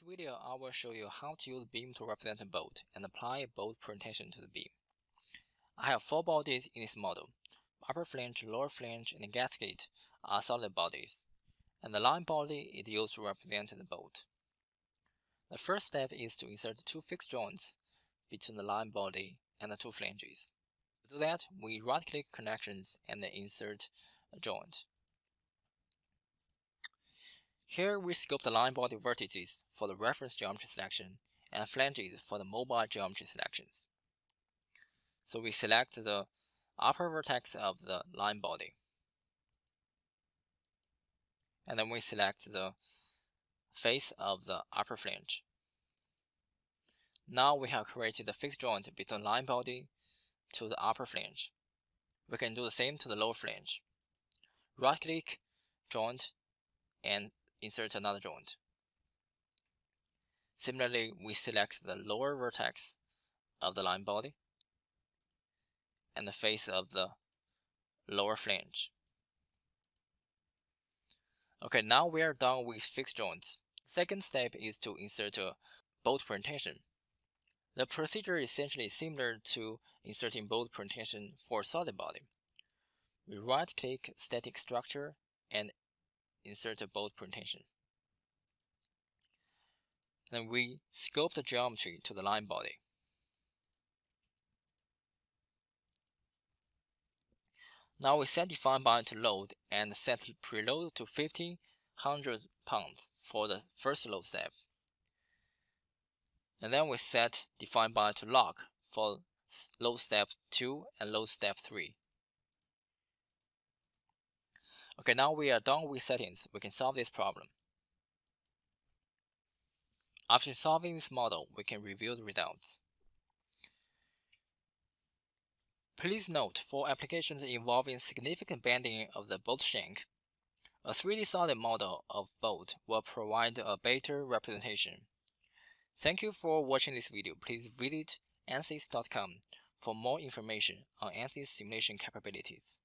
I will show you how to use beam to represent a bolt and apply a bolt pretension to the beam. I have four bodies in this model. Upper flange, lower flange, and gasket are solid bodies, and the line body is used to represent the bolt. The first step is to insert two fixed joints between the line body and the two flanges. To do that, we right-click Connections and insert a joint. Here we scope the line body vertices for the reference geometry selection and flanges for the mobile geometry selections. So we select the upper vertex of the line body. And then we select the face of the upper flange. Now we have created a fixed joint between line body to the upper flange. We can do the same to the lower flange. Right click, joint, and insert another joint. Similarly, we select the lower vertex of the line body and the face of the lower flange. Okay, now we are done with fixed joints. Second step is to insert uh, a bolt pretension. The procedure is essentially similar to inserting bolt pretension for solid body. We right-click static structural and insert a bolt pretension. Then we scope the geometry to the line body. Now we set define by to load and set preload to 1500 pounds for the first load step. And then we set define by to lock for load step 2 and load step 3. Okay, now we are done with settings. We can solve this problem. After solving this model, we can review the results. Please note, for applications involving significant bending of the bolt shank, a 3D solid model of bolt will provide a better representation. Thank you for watching this video. Please visit ansys.com for more information on ANSYS simulation capabilities.